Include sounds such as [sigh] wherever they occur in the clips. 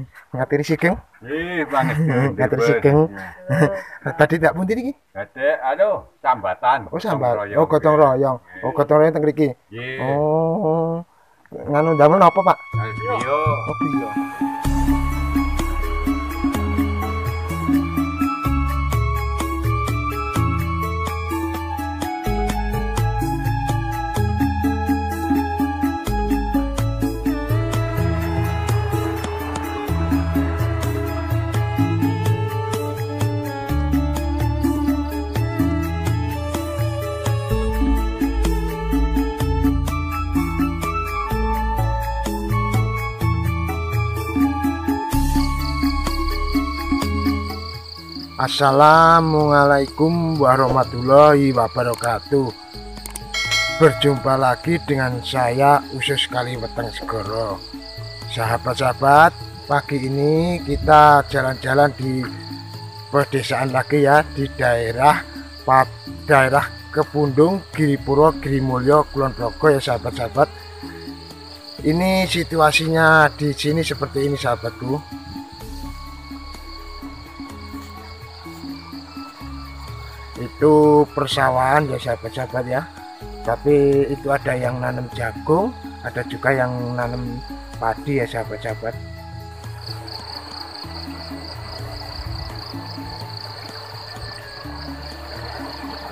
[laughs] Ngatiri Sugeng. Nggih, banget. [laughs] Ngatiri Sugeng. Tadi tak pundi iki? Gede, aduh, sambatan. Oh, sambat. Oh, gotong royong. Oh, gotong royong teng mriki. Nggih. Oh. Nganu damel napa, Pak? Alvio. Oh, iya. Assalamualaikum warahmatullahi wabarakatuh. Berjumpa lagi dengan saya Usus Kaliweteng Segoro. Sahabat-sahabat Pagi ini kita jalan-jalan di pedesaan lagi ya Di daerah daerah Kepundung, Giripuro, Girimulyo, Kulon Progo ya sahabat-sahabat. Ini situasinya di sini seperti ini sahabatku itu persawahan ya sahabat-sahabat ya. Tapi itu ada yang nanam jagung ada juga yang nanam padi ya sahabat-sahabat.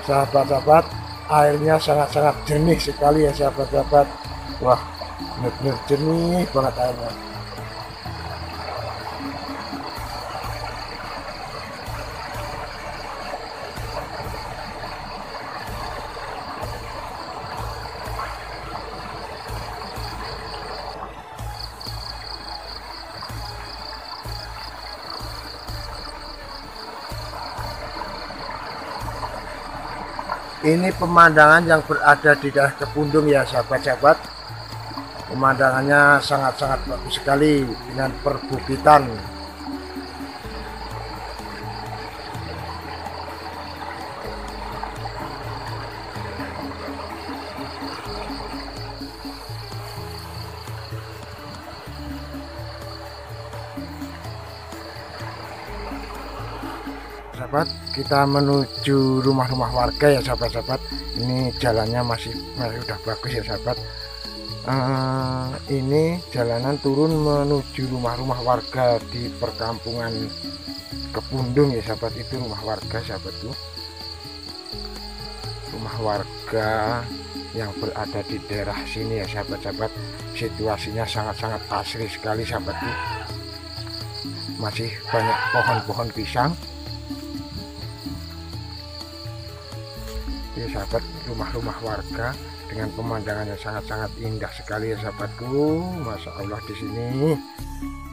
Sahabat-sahabat airnya sangat-sangat jernih sekali ya sahabat-sahabat. Wah benar-benar jernih banget airnya ini pemandangan yang berada di daerah Kepundung ya sahabat-sahabat. Pemandangannya sangat-sangat bagus sekali dengan perbukitan. Sahabat kita menuju rumah-rumah warga ya sahabat-sahabat. Ini jalannya masih masih udah bagus ya sahabat. Eh, ini jalanan turun menuju rumah-rumah warga di perkampungan Kepundung ya sahabat. Itu rumah warga sahabat tuh rumah warga yang berada di daerah sini ya sahabat-sahabat. Situasinya sangat-sangat asri sekali sahabat tuh masih banyak pohon-pohon pisang ya sahabat rumah-rumah warga dengan pemandangan yang sangat-sangat indah sekali ya sahabatku. Masya Allah di sini.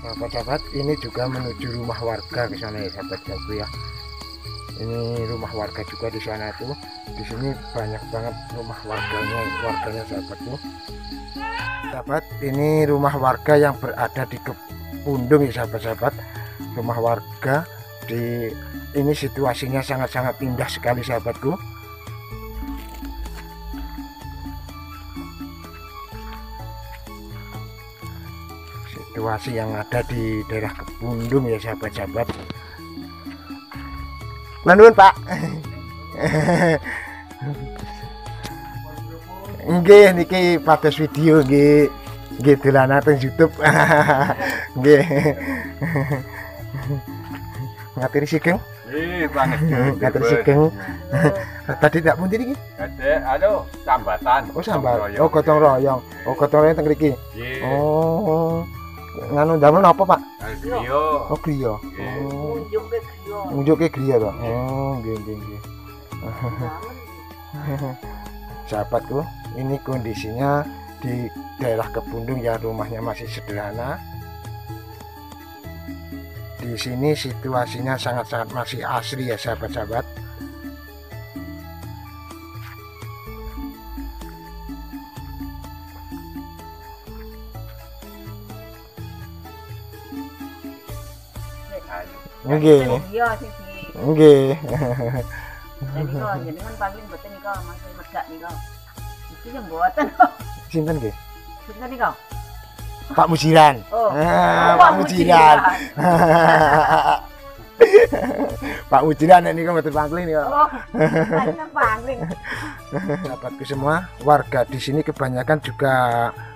Sahabat-sahabat ini juga menuju rumah warga ke sana ya sahabat-sahabatku ya. Ini rumah warga juga di sana tuh di sini banyak banget rumah warganya warganya sahabatku. Sahabat ini rumah warga yang berada di Kepundung ya sahabat-sahabat. Rumah warga di ini situasinya sangat-sangat indah sekali sahabatku situasi yang ada di daerah Kepundung ya sahabat-sahabat. Manun Pak. Nggih niki pados video nggih nggih dolanan teng YouTube. [laughs] Nggih. Ngatiri banget. ngatiri Sugeng tadi tak pundi niki? Gede, aduh, sambatan. oh sambat oh gotong royong. Oh gotong royong teng mriki. Nggih. oh nganu damel napa Pak? Alvio. oh griya. Nggih. oh. Unjuk ke Grio. ngunjuke griya to oh nggih nggih nggih. [laughs] Sahabatku ini kondisinya di daerah Kepundung ya rumahnya masih sederhana. Di sini situasinya sangat-sangat masih asri ya sahabat-sahabat nggih Iya sisi. nggih Dan niku jenengan paling boten niku masih megak niku. Iki yang mboten. sinten nggih Sinten niku? Pak Mujiran. Oh. Ah, Oh, Pak Mujiran. [laughs] Pak Mujiran ini kan betul pangling ya. Oh, pangling. Sahabatku semua, warga di sini kebanyakan juga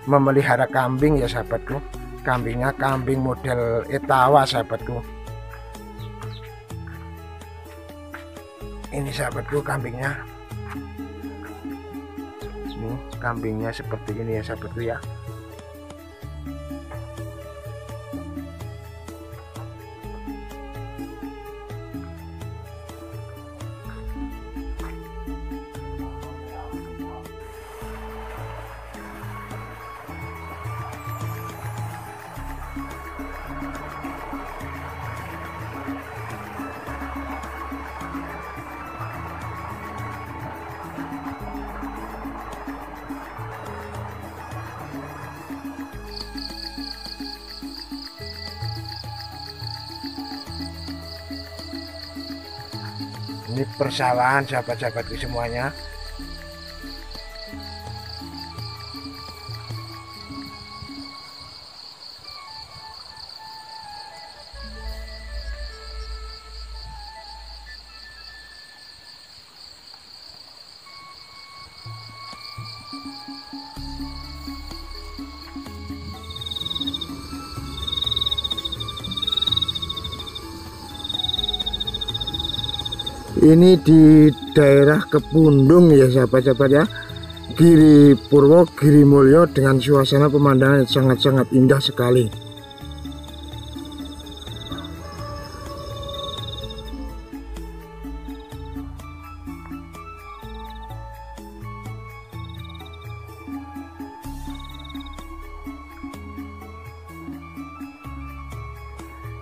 memelihara kambing ya sahabatku. Kambingnya kambing model etawa sahabatku. Ini sahabatku kambingnya. Ini kambingnya seperti ini ya sahabatku ya. Ini persawahan sahabat-sahabatku semuanya. Ini di daerah Kepundung ya sahabat-sahabat ya. Giri Purwo, Giri Mulyo dengan suasana pemandangan sangat-sangat indah sekali.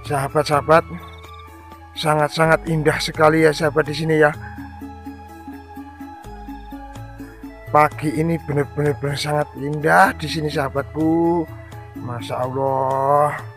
Sahabat-sahabat, sangat-sangat indah sekali ya sahabat di sini ya. Pagi ini benar-benar sangat indah di sini sahabatku. Masya Allah.